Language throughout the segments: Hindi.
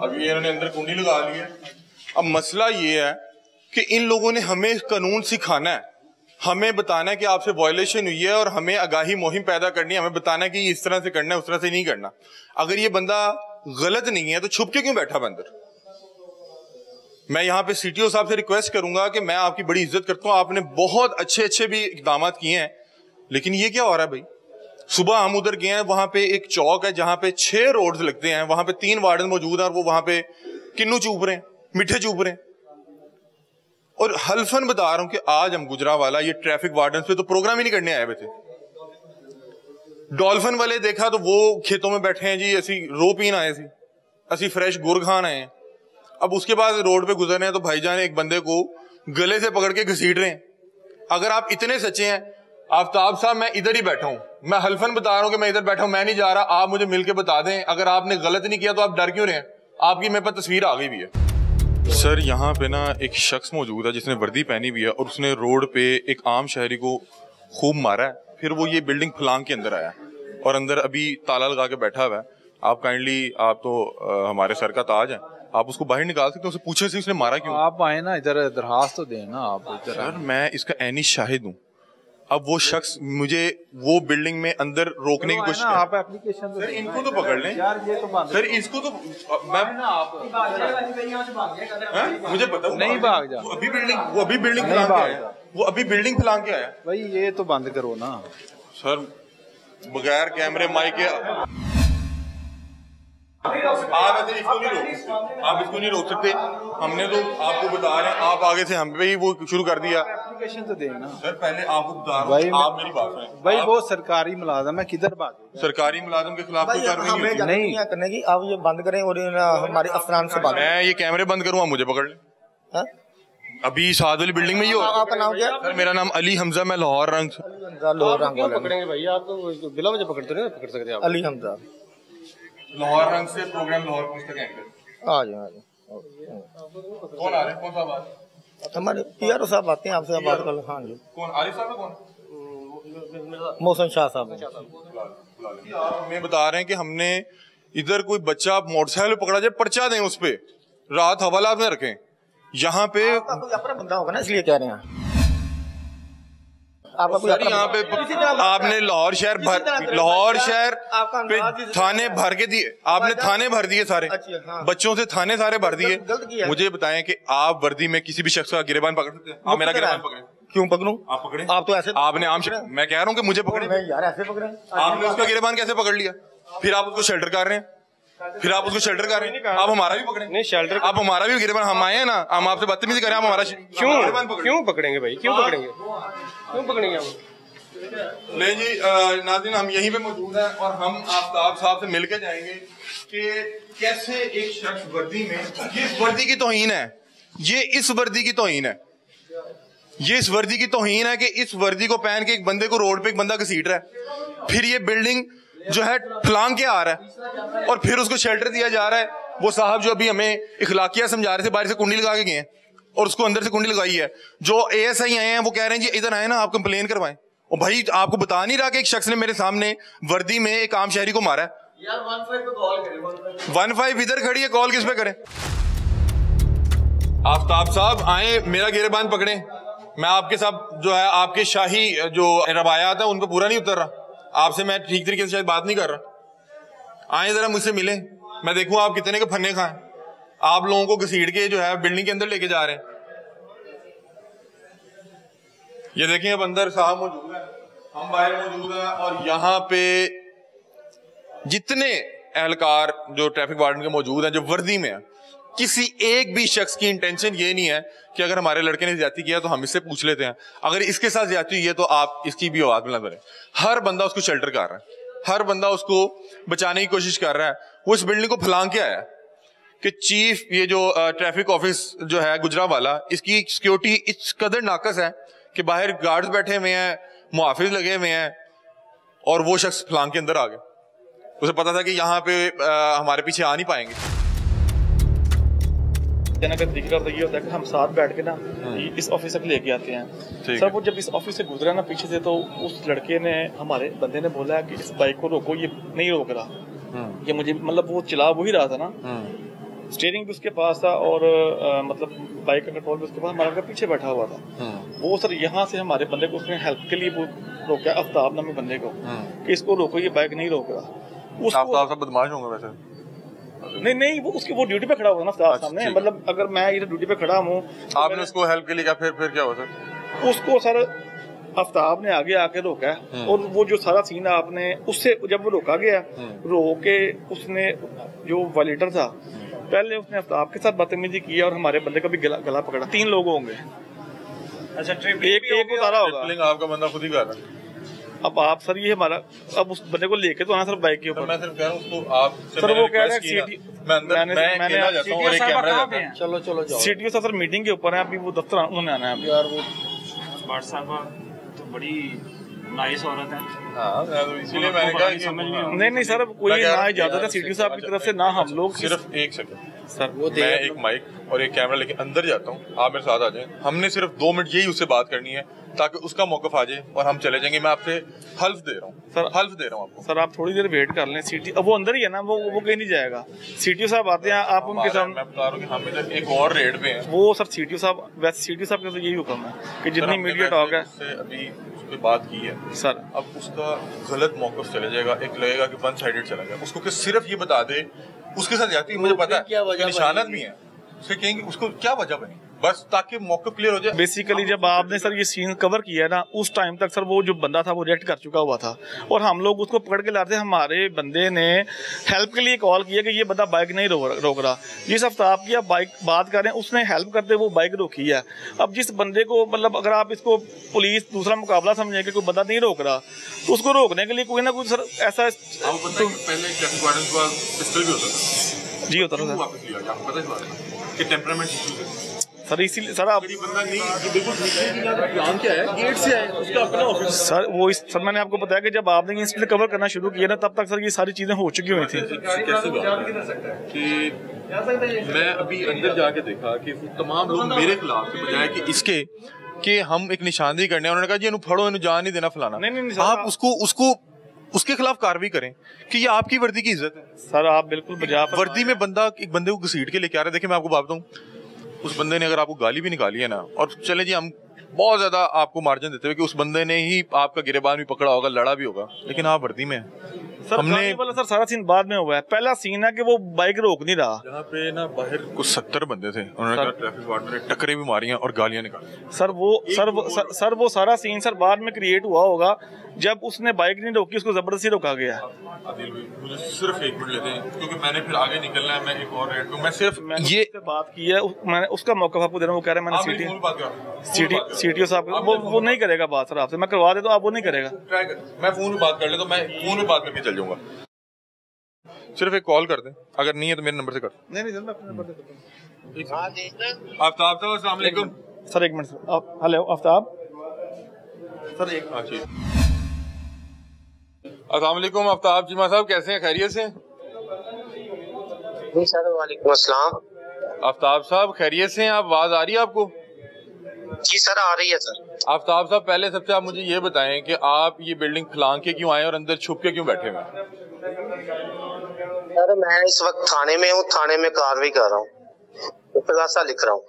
अब इन्होंने अंदर कुंडी लगा ली है। अब मसला ये है कि इन लोगों ने हमें कानून सिखाना है। हमें बताना है कि आपसे वॉयलेशन हुई है और हमें आगाही मुहिम पैदा करनी है। हमें बताना है कि इस तरह से करना है, उस तरह से नहीं करना। अगर ये बंदा गलत नहीं है तो छुप के क्यों बैठा बंदर? मैं यहाँ पे सीटीओ साहब से रिक्वेस्ट करूँगा कि मैं आपकी बड़ी इज़्ज़त करता हूँ। आपने बहुत अच्छे अच्छे भी इकदाम किए हैं। लेकिन ये क्या हो रहा है भाई? सुबह हम उधर गए हैं, वहाँ पे एक चौक है जहाँ पे छह रोड्स लगते हैं। वहाँ पे तीन वार्डन मौजूद हैं और वो वहाँ पे किन्नू चूप रहे हैं, मिठे चूप रहे हैं। और हल्फन बता रहा हूँ कि आज हम गुजरा वाला ये ट्रैफ़िक वार्डन पे तो प्रोग्राम ही नहीं करने आए हुए थे। डॉल्फिन वाले देखा तो वो खेतों में बैठे हैं जी असी रो पीन आए थे। असी फ्रेश गुर खान आए हैं। अब उसके बाद रोड पे गुजर रहे हैं तो भाईजान एक बंदे को गले से पकड़ के घसीट रहे हैं। अगर आप इतने सच्चे हैं आफ्ताब साहब मैं इधर ही बैठा हूँ। मैं हल्फन बता रहा हूँ कि मैं इधर बैठा हूँ मैं नहीं जा रहा आप मुझे मिलके बता दें। अगर आपने गलत नहीं किया तो आप डर क्यों रहे हैं? आपकी मेरे पास तस्वीर आ गई भी है। सर यहाँ पे ना एक शख्स मौजूद है जिसने वर्दी पहनी हुई है और उसने रोड पे एक आम शहरी को खूब मारा है। फिर वो ये बिल्डिंग फलांग के अंदर आया और अंदर अभी ताला लगा के बैठा हुआ है। आप काइंडली आप तो आ, हमारे सर का ताज है। आप उसको बाहर निकाल सकते हैं उसे पूछे से उसने मारा क्यों? आप आए ना इधर दरखास्त तो देना आप इधर सर मैं इसका एनी शाहिद हूँ। अब वो शख्स मुझे वो बिल्डिंग में अंदर रोकने की कोशिश आप एप्लीकेशन तो सर इनको तो पकड़ लें। यार ये तो बंद सर इसको तो मैं ना आप। मुझे पता नहीं भाग जा। अभी बिल्डिंग वो अभी बिल्डिंग नहीं के भाग आया। जा। वो अभी बिल्डिंग फैला के आया। भाई ये तो बंद करो ना। सर बगैर कैमरे माइक के आप ऐसे इसको नहीं रोक सकते। आप इसको नहीं रोक सकते। हमने तो आपको बता रहे हैं आप आगे से हम पे ही वो शुरू कर दिया। एप्लीकेशन तो देना। सर पहले आपको बता रहा भाई हूँ आप मेरी बात सुनें। भाई आप वो सरकारी मुलाजम है किधर भागे सरकारी मुलाजिम के खिलाफ कोई कार्रवाई नहीं करने की आप ये बंद करें और हमारे अफसरान से बात मैं ये कैमरे बंद करूँ आप मुझे पकड़ लें। हाँ? अभी साद वाली बिल्डिंग में ही हो। आपका नाम क्या? सर मेरा नाम अली हमजा मैं लाहौर रंग लोहर रंग पकड़ेंगे भाई? आप तो बिला वजह पकड़ते नहीं पकड़ सकते आप। अली हमजा। लाहौर रंग से प्रोग्राम लाहौर पहुँच तक एंकर आ जाओ आ जाओ। कौन आ रहे कौन सा बात? हमारे पीआरओ साहब आते हैं आपसे बात कर हाँ जी। कौन? आरिफ साहब है कौन? मोहसन शाह साहब हमें बता रहे हैं कि हमने इधर कोई बच्चा मोटरसाइकिल पकड़ा जाए पर्चा दें उस पे रात हवालात में रखें। यहाँ पे आपका कोई अपना बंदा होगा ना इसलिए कह रहे हैं। आपका सर यहाँ पे आपने लाहौर शहर भर लाहौर शहर पे थाने भर के दिए। आपने थाने भर दिए सारे। अच्छा, हाँ। बच्चों से थाने सारे भर दिए। मुझे बताएँ कि आप वर्दी में किसी भी शख्स का गिरेबान पकड़ सकते हैं? आप मेरा गिरेबान पकड़े। क्यों पकड़ू? आप पकड़े। आप तो ऐसे आपने आम मैं कह रहा हूँ कि मुझे पकड़े। यार ऐसे पकड़े। आपने उसका गिरेबान कैसे पकड़ लिया? फिर आप उसको शेल्टर कर रहे हैं? फिर आप उसको शेल्टर कर। रहे हैं आप हमारा भी पकड़े। नहीं शेल्टर आप हमारा भी गिरेबान हम आए हैं ना हम आपसे बदतमीजी करें आप हमारा क्यों? क्यों पकड़ेंगे भाई? क्यों पकड़ेंगे? क्यों पकड़ेंगे हम ले जी नाज़रीन हम यहीं पे मौजूद हैं और हम आफ्ताब साहब से मिलकर जाएँगे कि कैसे एक शख्स वर्दी में ये वर्दी की तोहीन है। ये इस वर्दी की तोहीन है। ये इस वर्दी की तोहीन है कि इस वर्दी को पहन के एक बंदे को रोड पे एक बंदा घसीट रहा है। फिर ये बिल्डिंग जो है फलांग के आ रहा है और फिर उसको शेल्टर दिया जा रहा है। वो साहब जो अभी हमें इखलाकिया समझा रहे थे बाहर से कुंडी लगा के गए हैं और उसको अंदर से कुंडी लगाई है। जो ए एस आई आए हैं वो कह रहे हैं जी इधर आए ना आप कंप्लेन करवाएँ। और भाई आपको बता नहीं रहा कि एक शख्स ने मेरे सामने वर्दी में एक आम शहरी को मारा है? वन फाइव इधर खड़ी है कॉल किस पे करें? आफ्ताब साहब आए मेरा गिरेबान पकड़े। मैं आपके साथ जो है आपके शाही जो रवायात है उन पर पूरा नहीं उतर रहा। आपसे मैं ठीक तरीके से शायद बात नहीं कर रहा। आए जरा मुझसे मिले। मैं देखूँ आप कितने के फन्ने खाएँ। आप लोगों को घसीट के जो है बिल्डिंग के अंदर लेके जा रहे हैं। ये देखिए अब अंदर साहब मौजूद है। हम बाहर मौजूद हैं और यहाँ पे जितने एहलकार जो ट्रैफ़िक वार्डन के मौजूद हैं, जो वर्दी में हैं किसी एक भी शख्स की इंटेंशन ये नहीं है कि अगर हमारे लड़के ने ज़्यादा किया तो हम इससे पूछ लेते हैं। अगर इसके साथ ज़्यादा हुई है तो आप इसकी भी आवाज़ मिला करें। हर बंदा उसको शेल्टर कर रहा है। हर बंदा उसको बचाने की कोशिश कर रहा है। वो इस बिल्डिंग को फलांग के आया कि चीफ ये जो ट्रैफ़िक ऑफ़िस जो है गुजरा वाला इसकी सिक्योरिटी इस कदर नाकस है कि बाहर गार्ड्स बैठे हुए हैं मुहाफिज लगे हुए हैं और वो शख्स फलांग के अंदर आ गए उसे पता था कि यहाँ पे आ, हमारे पीछे आ नहीं पाएँगे। देने का तरीका तो ये होता है कि हम साथ बैठ के ना इस ऑफ़िस तक लेके आते हैं। सर वो जब इस ऑफ़िस से गुजरा ना पीछे से तो उस लड़के ने हमारे बंदे ने बोला कि इस बाइक को रोको ये नहीं रोक रहा। ये मुझे मतलब वो चला वो ही रहा था ना। स्टीयरिंग भी उसके पास था और अ, मतलब बाइक का कंट्रोल भी उसके पास हमारा पीछे बैठा हुआ था। वो सर यहाँ से हमारे बंदे को उसने हेल्प के लिए वो रोका आफ्ताब नामी बंदे को कि इसको रोको ये बाइक नहीं रोक रहा। उसको सब बदमाश होंगे वैसे। नहीं नहीं वो उसकी वो ड्यूटी पे खड़ा हुआ था ना आफ्ताब अच्छा, सामने। मतलब अगर मैं इधर ड्यूटी पे खड़ा हूँ तो आपने उसको हेल्प के लिए कहा फिर फिर क्या हुआ सर? उसको सर आफ्ताब ने आगे आके रोका है। हम्म। और वो जो सारा सीन आपने उससे जब वो रोका गया हम्म। रोक के उसने जो वालेटर था पहले उसने आफ्ताब के साथ बदतमीजी की और हमारे बंदे का भी गला गला पकड़ा। तीन लोग होंगे। अच्छा एक एक उतारा होगा। ट्रिपलिंग आपका बंदा खुद ही कर रहा है। अब आप सर ये हमारा अब उस बंदे को लेके तो आना सर बाइक के तो ऊपर। मैं सिर्फ़ कह रहा हूँ उसको आप सर, वो कह रहा है मैं अंदर मैं मैंने अकेला जाता हूँ और एक कैमरा जाता है। चलो चलो जाओ। सीटीओ सर मीटिंग के ऊपर है अभी वो दफ्तर उन्होंने आना है यार वो भट्ट साहब तो बड़ी नाइस औरत है हाँ तो इसीलिए मैंने कहा कि समझ नहीं नहीं नहीं सर कोई ना हूँ इजाज़त है सीटीओ साहब की तरफ़ से ना हम लोग सिर्फ़ एक सेकंड सर वो मैं एक माइक और एक कैमरा लेके अंदर जाता हूँ। आप मेरे साथ आ जाएँ। हमने सिर्फ़ दो मिनट यही उससे बात करनी है ताकि उसका मौकफ आ जाए और हम चले जाएँगे। मैं आपसे हल्फ दे रहा हूँ। सर- हल्फ दे रहा हूँ आपको। सर आप थोड़ी देर वेट कर लें सीटी अब वो अंदर ही है ना वो वो कहीं नहीं जाएगा। सीटीओ साहब आते हैं आप उनके साथ मैं बता रहा हूँ कि हम इधर एक और रेड पे हैं। वो सर सीटीओ साहब वैसे सीटीओ साहब का तो यही हुक्म है कि जितनी मीडिया टॉक है अभी पे बात की है। सर। अब उसका गलत मौका चला जाएगा एक लगेगा कि वन साइडेड चला गया। उसको सिर्फ़ ये बता दे उसके साथ जाती है, मुझे पता है निशानत भी है। उसे कहेंगे उसको क्या वजह बनी? बस ताकि मौकफ क्लियर हो जाए। बेसिकली जब आपने सर ये सीन कवर किया ना उस टाइम तक सर वो जो बंदा था वो रिएक्ट कर चुका हुआ था। और हम लोग उसको पकड़ के लाते हमारे बंदे ने हेल्प के लिए कॉल किया कि ये बंदा बाइक नहीं रोक रहा जिस हफ़्ता आपकी आप बाइक बात कर रहे हैं उसने हेल्प करते वो बाइक रोकी है। अब जिस बंदे को मतलब अगर आप इसको पुलिस दूसरा मुकाबला समझें कि कोई बंदा नहीं रोक रहा तो उसको रोकने के लिए कोई ना कोई सर ऐसा कि पहले के जी होता था सर इसीलिए सर आप गरीब बंदा नहीं ये बिल्कुल ठीक कि यहाँ पे प्लान क्या गेट से उसका अपना ऑफ़िस सर वो इस सर मैंने आपको बताया कि जब आपने ये इंसिडेंट कवर करना शुरू किया ना तब तक सर ये सारी चीज़ें हो चुकी हुई थी। कैसे बात कि मैं अभी अंदर जाके देखा कि तमाम लोग मेरे खिलाफ के बजाय कि इसके कि हम एक निशानदेही करने उन्होंने कहा जी इन्हें फड़ो इन्हें जान नहीं देना फलाना। नहीं, नहीं, नहीं, आप आप- उसको उसको उसके खिलाफ कार्रवाई करें कि ये आपकी वर्दी की इज़्ज़त है। सर आप बिल्कुल वर्दी में बंदा एक बंदे को घसीट के लेके आ रहे है। देखिए मैं आपको बात बताऊँ। उस बंदे ने अगर आपको गाली भी निकाली है ना और चले जी हम बहुत ज़्यादा आपको मार्जिन देते हुए कि उस बंदे ने ही आपका गिरेबान भी पकड़ा होगा लड़ा भी होगा लेकिन आप वर्दी में सर हमने वाला सर सारा सीन बाद में हुआ है। पहला सीन है कि वो बाइक रोक नहीं रहा। यहाँ पे ना बाहर कुछ सत्तर बंदे थे उन्होंने कहा ट्रैफ़िक वार्डन ने टक्करें भी मारी हैं और गालियाँ निकाली। सर वो सर वो सर, सर वो सारा सीन सर बाद में क्रिएट हुआ होगा। जब उसने बाइक नहीं रोकी उसको ज़बरदस्ती रोका गया। मुझे सिर्फ़ एक मिनट लेते हैं क्योंकि मैंने फिर आगे निकलना है मैं एक और रेड मैं सिर्फ़ ये बात की है मैंने उसका मौका आपको दे रहा हूँ वो कह रहे हैं मैंने सीटी सीटी सीटीओ साहब वो वो नहीं करेगा बात सर आपसे। मैं करवा दे तो आप वो नहीं करेगा। ट्राई कर मैं फ़ोन पे बात कर ले तो मैं फ़ोन पे बात करके चल जाऊँगा। सिर्फ़ एक कॉल कर दे अगर नहीं है तो मेरे नंबर से कर। नहीं नहीं सर मैं अपने नंबर दे देता आफ्ताब साहब अस्सलाम वालेकुम सर एक मिनट सर आप- हेलो आफ्ताब? सर एक हाँ जी। अस्सलाम वालेकुम आफ्ताब चीमा साहब कैसे हैं? खैरियत से? जी सर वालेकुम अस्सलाम। आफ्ताब साहब खैरियत से हैं? आप आवाज़ आ रही है आपको? जी सर आ रही है सर। आफ्ताब साहब पहले सबसे आप मुझे ये बताएँ कि आप ये बिल्डिंग फलांग के क्यों आए और अंदर छुप के क्यों बैठे हुए हैं? सर मैं इस वक्त थाने में हूँ थाने में कार्रवाई कर रहा हूँ। खुलासा लिख रहा हूँ।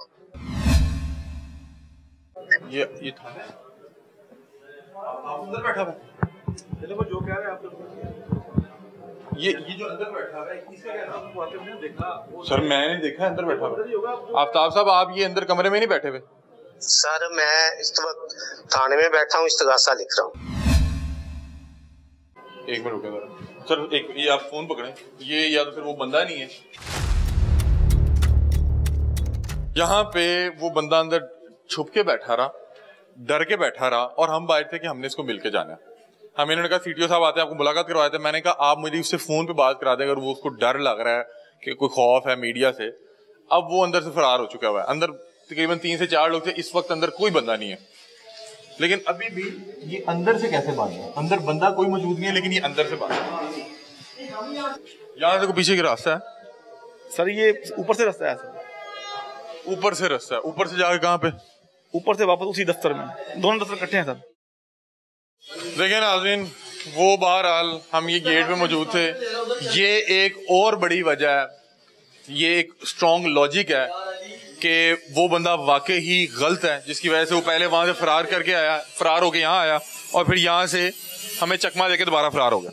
ये ये था। आप अंदर बैठा हुआ वो जो कह रहे हैं आप ये ये जो अंदर बैठा हुआ है किसका क्या नाम सर मैंने देखा अंदर बैठा हुआ आफ्ताब साहब आप ये अंदर कमरे में नहीं बैठे हुए? सर, मैं इस वक्त थाने में बैठा हूँ, इस्तगासा लिख रहा हूँ। एक मिनट रुके सर, एक, ये आप फ़ोन पकड़े। ये या तो फिर वो बंदा नहीं है। यहाँ पे वो बंदा अंदर छुप के बैठा रहा, डर के बैठा रहा, और हम बाहर थे कि हमने इसको मिलके जाना हमें इन्होंने कहा, सीटीओ साहब आते हैं, आपको मुलाकात करवाए थे। मैंने कहा, आप मुझे उससे फ़ोन पे बात करा दें, अगर वो उसको डर लग रहा है कि कोई खौफ है मीडिया से। अब वो अंदर से फरार हो चुका हुआ है। अंदर तकरीबन तीन से चार लोग थे इस वक्त अंदर कोई बंदा नहीं है। लेकिन अभी भी ये अंदर से कैसे बाँध है? अंदर बंदा कोई मौजूद नहीं है लेकिन ये अंदर से है। यहाँ से पीछे की रास्ता है। सर ये ऊपर से रास्ता है सर ऊपर से रास्ता है। ऊपर से जाके कहाँ पे? ऊपर से वापस उसी दफ्तर में। दोनों दफ्तर इकट्ठे हैं सर। देखिए नाजरीन वो बहरहाल हम ये गेट पे मौजूद थे। ये एक और बड़ी वजह है। ये एक स्ट्रॉन्ग लॉजिक है। कि वो बंदा वाकई ही गलत है, जिसकी वजह से वो पहले वहाँ से फरार करके आया, फरार होके यहाँ आया, और फिर यहाँ से हमें चकमा देके दोबारा फरार हो गया।